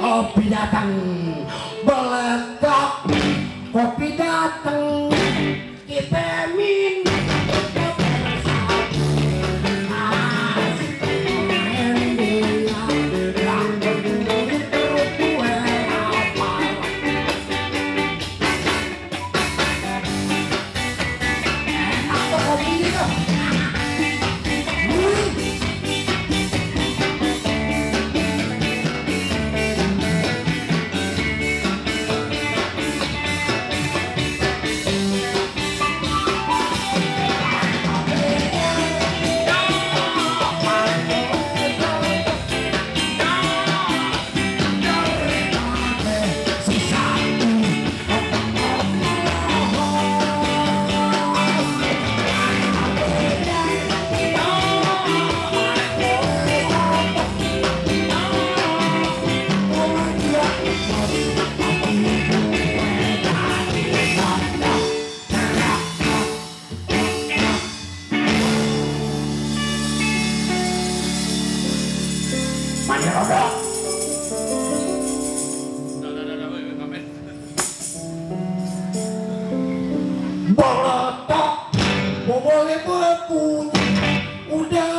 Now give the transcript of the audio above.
oh binatang. Belet. Bolotok boleh berpunya Udah